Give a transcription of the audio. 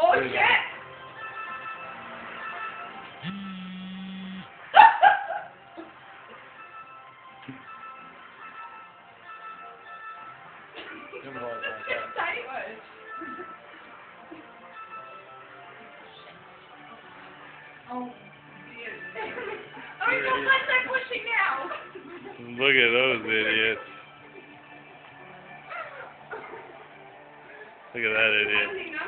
Oh shit! Come on. Oh dear. Look at those idiots. Look at that idiot.